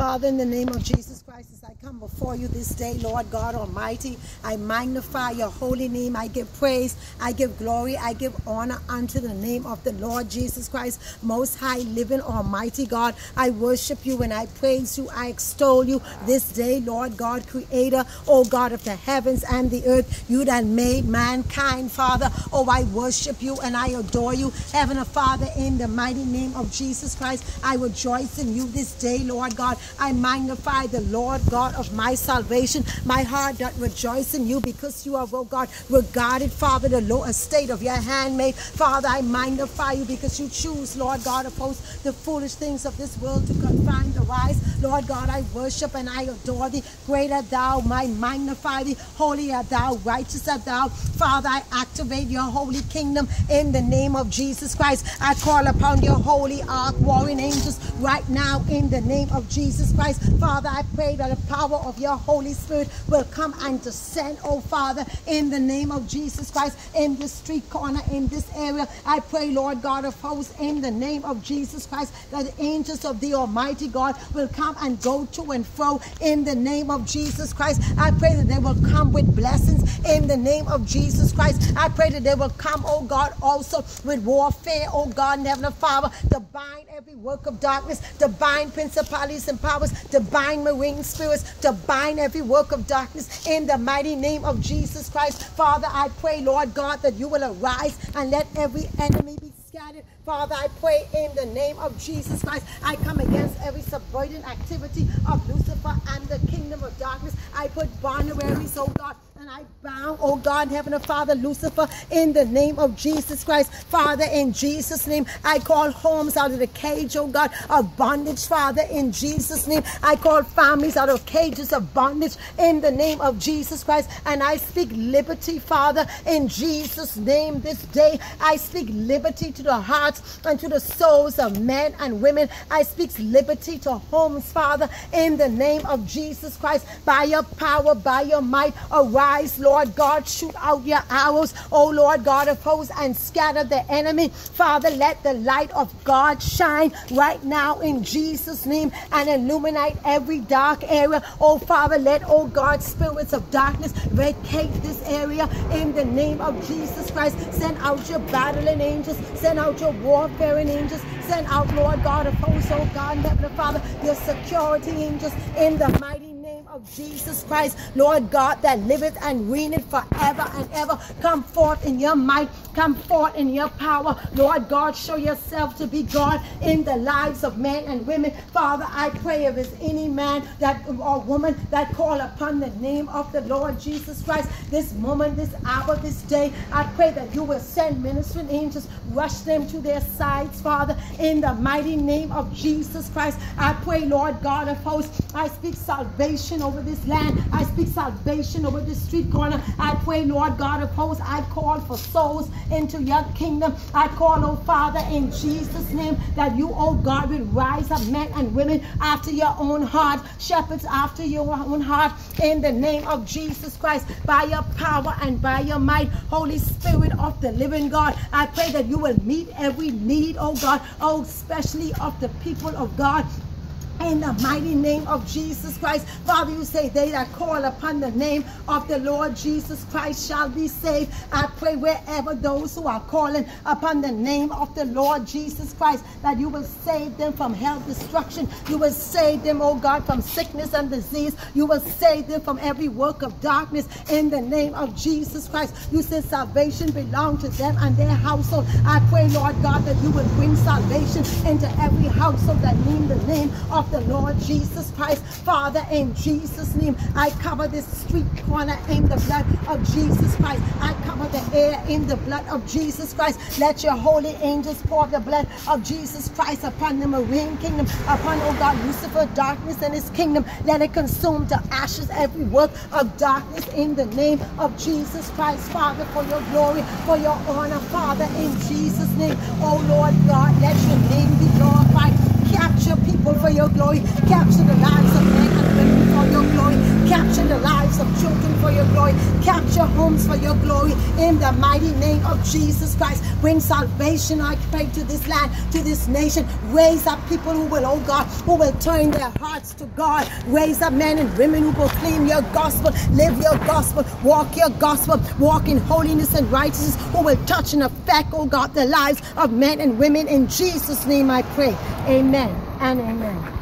Father, in the name of Jesus come before you this day, Lord God Almighty, I magnify your holy name. I give praise, I give glory, I give honor unto the name of the Lord Jesus Christ, most high, living, almighty God. I worship you and I praise you. I extol you this day, Lord God, creator, O God of the heavens and the earth. You that made mankind, Father. Oh, I worship you and I adore you. Heavenly Father, in the mighty name of Jesus Christ, I rejoice in you this day, Lord God. I magnify the Lord God of my salvation. My heart doth rejoice in you because you are, oh God, regarded, Father, the low estate of your handmaid. Father, I magnify you because you choose, Lord God of the foolish things of this world to confine the wise. Lord God, I worship and I adore thee. Great thou, my magnify thee. Holy art thou, righteous art thou. Father, I activate your holy kingdom in the name of Jesus Christ. I call upon your holy ark warring angels right now in the name of Jesus Christ. Father, I pray that the power of your Holy Spirit will come and descend, oh Father, in the name of Jesus Christ, in this street corner, in this area. I pray, Lord God of hosts, in the name of Jesus Christ, that the angels of the Almighty God will come and go to and fro in the name of Jesus Christ. I pray that they will come with blessings in the name of Jesus Christ. I pray that they will come, oh God, also with warfare, oh God, Heavenly Father, to bind every work of darkness, to bind principalities and powers, to bind marine spirits, to bind every work of darkness in the mighty name of Jesus Christ. Father, I pray, Lord God, that you will arise and let every enemy be scattered. Father, I pray in the name of Jesus Christ. I come against every subverting activity of Lucifer and the kingdom of darkness. I put bonaries, oh oh God, Heavenly Father, Lucifer, in the name of Jesus Christ. Father, in Jesus' name, I call homes out of the cage, oh God, of bondage. Father, in Jesus' name, I call families out of cages of bondage in the name of Jesus Christ. And I speak liberty, Father, in Jesus' name this day. I speak liberty to the hearts and to the souls of men and women. I speak liberty to homes, Father, in the name of Jesus Christ. By your power, by your might, arise Lord God. Shoot out your arrows, oh Lord God of hosts, and scatter the enemy. Father, let the light of God shine right now in Jesus' name and illuminate every dark area. Oh Father, let, oh God, spirits of darkness vacate this area in the name of Jesus Christ. Send out your battling angels, send out your warfaring angels, send out, Lord God of hosts, oh God, Heavenly Father, your security angels in the mighty of Jesus Christ, Lord God, that liveth and reigneth forever and ever. Come forth in your might, come forth in your power. Lord God, show yourself to be God in the lives of men and women. Father, I pray if there's any man that or woman that call upon the name of the Lord Jesus Christ this moment, this hour, this day, I pray that you will send ministering angels, rush them to their sides, Father, in the mighty name of Jesus Christ. I pray, Lord God of hosts, I speak salvation over this land. I speak salvation over this street corner. I pray, Lord God of hosts, I call for souls into your kingdom. I call, oh Father, in Jesus' name, that you, oh God, will rise up men and women after your own heart, shepherds after your own heart, in the name of Jesus Christ, by your power and by your might, Holy Spirit of the living God. I pray that you will meet every need, oh God, oh, especially of the people of God in the mighty name of Jesus Christ. Father, you say they that call upon the name of the Lord Jesus Christ shall be saved. I pray wherever those who are calling upon the name of the Lord Jesus Christ, that you will save them from hell destruction. You will save them, oh God, from sickness and disease. You will save them from every work of darkness in the name of Jesus Christ. You said salvation belong to them and their household. I pray, Lord God, that you will bring salvation into every household that name the name of the Lord Jesus Christ. Father, in Jesus' name, I cover this street corner in the blood of Jesus Christ. I cover the air in the blood of Jesus Christ. Let your holy angels pour the blood of Jesus Christ upon the marine kingdom, upon, oh God, Lucifer, darkness and his kingdom. Let it consume to ashes every work of darkness in the name of Jesus Christ, Father, for your glory, for your honor, Father, in Jesus' name. Oh Lord God, let your name be glorified. Capture people for your glory. Capture the lives of men and women for your glory Capture the lives of children for your glory. Capture homes for your glory. In the mighty name of Jesus Christ. Bring salvation, I pray, to this land, to this nation. Raise up people who will, oh God, who will turn their hearts to God. Raise up men and women who proclaim your gospel, live your gospel, walk your gospel, walk in holiness and righteousness, who will touch and affect, oh God, the lives of men and women. In Jesus' name I pray. Amen and amen.